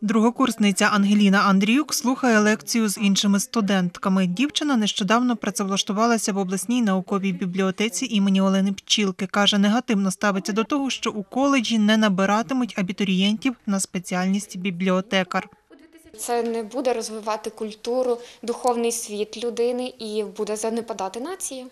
Другокурсниця Ангеліна Андріюк слухає лекцію з іншими студентками. Дівчина нещодавно працевлаштувалася в обласній науковій бібліотеці імені Олени Пчілки. Каже, негативно ставиться до того, що у коледжі не набиратимуть абітурієнтів на спеціальність бібліотекар. Це не буде розвивати культуру, духовний світ людини і буде занепадати нація.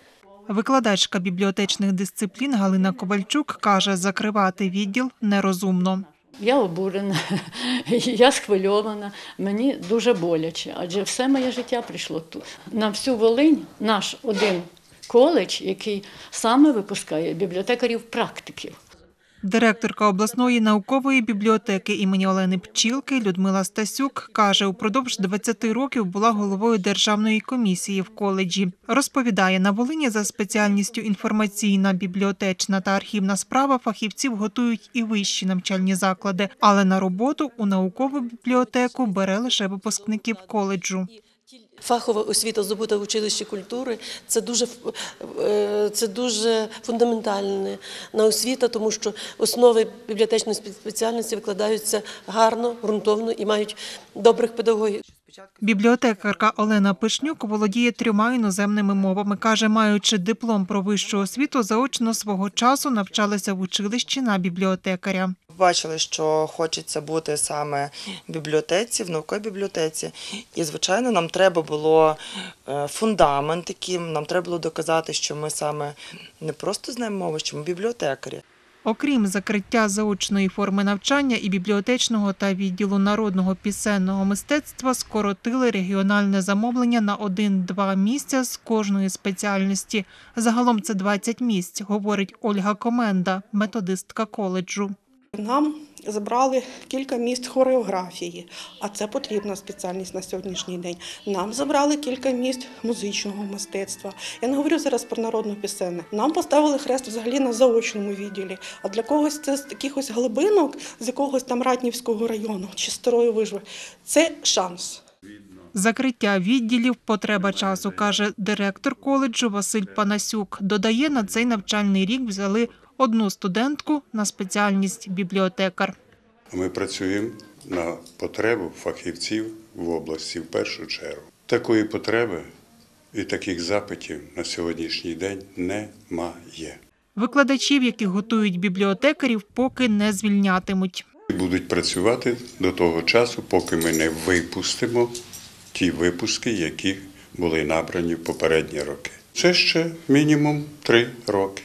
Викладачка бібліотечних дисциплін Галина Ковальчук каже, закривати відділ нерозумно. Я обурена, я схвильована, мені дуже боляче, адже все моє життя прийшло тут. На всю Волинь наш один коледж, який саме випускає бібліотекарів-практиків. Директорка обласної наукової бібліотеки імені Олени Пчілки Людмила Стасюк каже, упродовж 20 років була головою державної комісії в коледжі. Розповідає, на Волині за спеціальністю інформаційна, бібліотечна та архівна справа фахівців готують і вищі навчальні заклади, але на роботу у наукову бібліотеку бере лише випускників коледжу. Фахова освіта здобута в училищі культури це дуже е, це дуже фундаментальна освіта, тому що основи бібліотечної спеціальності викладаються гарно, ґрунтовно і мають добрих педагогів. Бібліотекарка Олена Пишнюк володіє трьома іноземними мовами. Каже, маючи диплом про вищу освіту, заочно свого часу навчалася в училищі на бібліотекаря. Бачили, що хочеться бути саме в бібліотеці, в науковій бібліотеці. І, звичайно, нам треба було е, фундамент таким, нам треба було доказати, що ми саме не просто знаємо мову, що ми бібліотекарі. Окрім закриття заочної форми навчання і бібліотечного та відділу народного пісенного мистецтва скоротили регіональне замовлення на один-два місця з кожної спеціальності. Загалом це 20 місць, говорить Ольга Коменда, методистка коледжу. Нам забрали кілька місць хореографії, а це потрібна спеціальність на сьогоднішній день. Нам забрали кілька місць музичного мистецтва. Я не говорю зараз про народну пісенне. Нам поставили хрест взагалі на заочному відділі. А для когось це з якихось глибинок, з якогось там Ратнівського району чи старої вижви. Це шанс. Закриття відділів потреба часу, каже директор коледжу Василь Панасюк. Додає, на цей навчальний рік взяли одну студентку на спеціальність бібліотекар. Ми працюємо на потребу фахівців в області в першу чергу. Такої потреби і таких запитів на сьогоднішній день немає. Викладачів, яких готують бібліотекарів, поки не звільнятимуть. Будуть працювати до того часу, поки ми не випустимо ті випуски, які були набрані в попередні роки. Це ще мінімум три роки.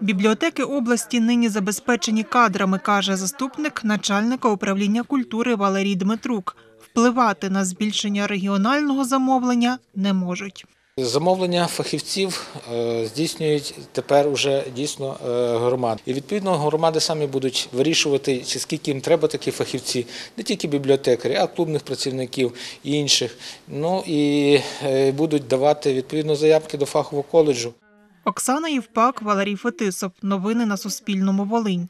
Бібліотеки області нині забезпечені кадрами, каже заступник начальника управління культури Валерій Дмитрук. Впливати на збільшення регіонального замовлення не можуть. Замовлення фахівців е, здійснюють тепер уже дійсно е, громади. І відповідно громади самі будуть вирішувати, чи скільки їм треба такі фахівці, не тільки бібліотекарі, а клубних працівників і інших. Ну і е, будуть давати відповідно заявки до фахового коледжу. Оксана Євпак, Валерій Фетисов. Новини на Суспільному. Волинь.